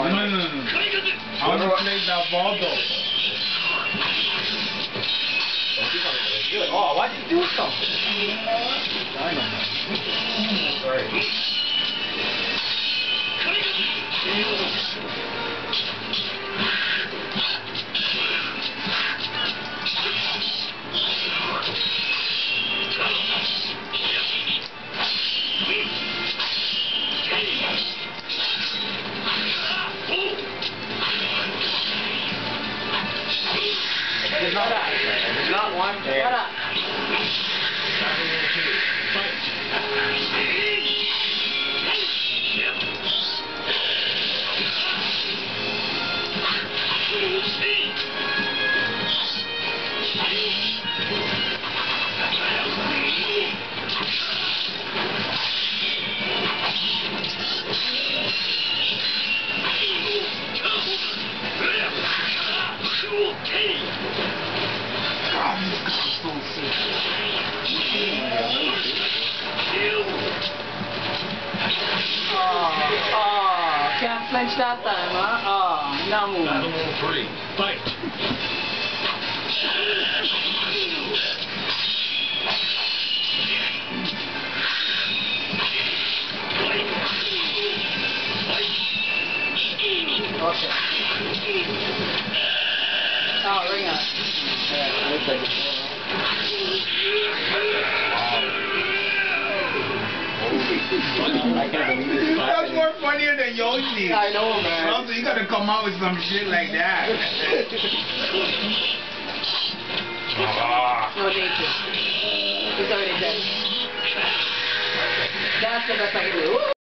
No, no, no, no. I want to play that ball though. Oh, why'd you do something? There's not. There's not one. Time, huh? Oh, now. Battle three. Fight. Okay. Oh, ring up. Yeah, looks like I can't believe this. That's more funnier than Yoshi. I know, man. Also, you gotta come out with some shit like that. No need to. He's already dead. That's the best I can do.